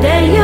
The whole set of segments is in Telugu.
today.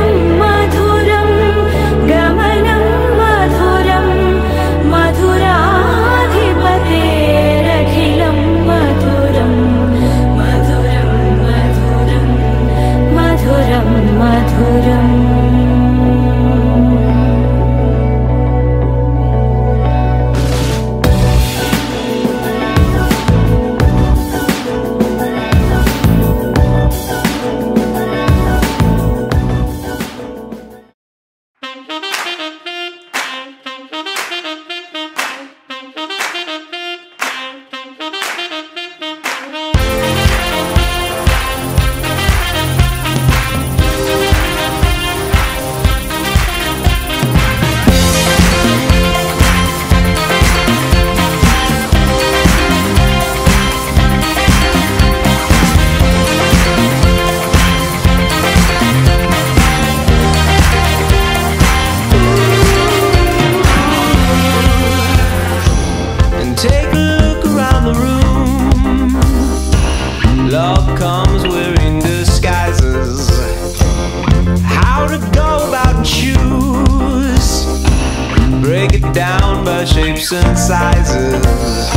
Shapes and sizes.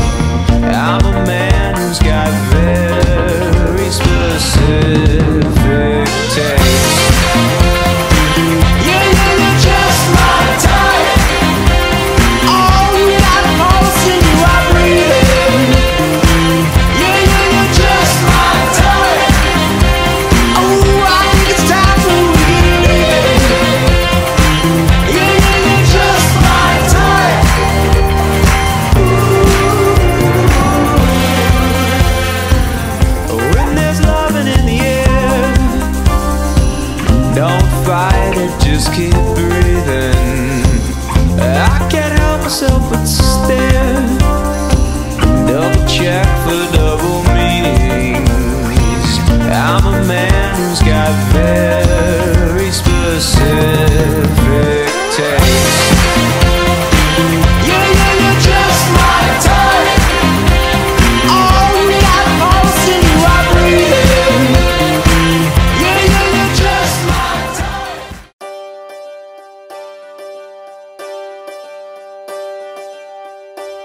I'm a man who's got very specific keep breathing. I can't help myself but stare. Double check for double meanings. I'm a man who's got very specific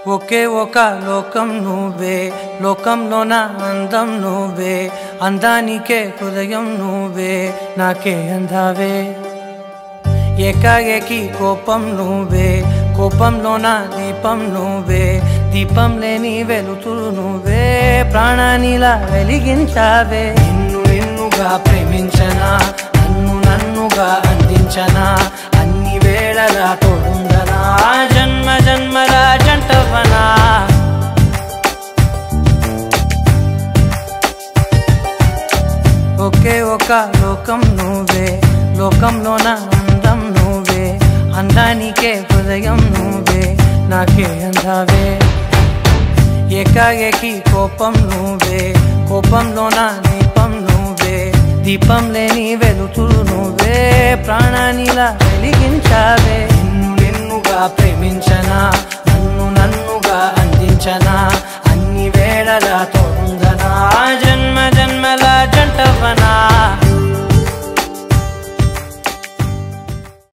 ఒకే ఒక లోకం నువ్వే లోకంలోన అందం నువ్వే అందానికే హృదయం నువ్వే నాకే అందావే. ఏకాఏకి కోపం నువ్వే కోపంలోన దీపం నువ్వే దీపం లేని వెలుతురు నువ్వే ప్రాణానిలా వెలిగించావే. నిన్ను నిన్నుగా ప్రేమించనా ఒకే లోకం నువ్వే లోకంలోన అందం నువ్వే అందానికే హృదయం నువ్వే నాకే అందావే. ఏకాఏకి కోపం నువ్వే కోపంలోన దీపం నువ్వే దీపం లేని వెలుతురు నువ్వే ప్రాణానిలా వెలిగించావే. నిన్ను నిన్నుగా ప్రేమించనా నన్ను నన్నుగా అందించనా అన్ని వేళలా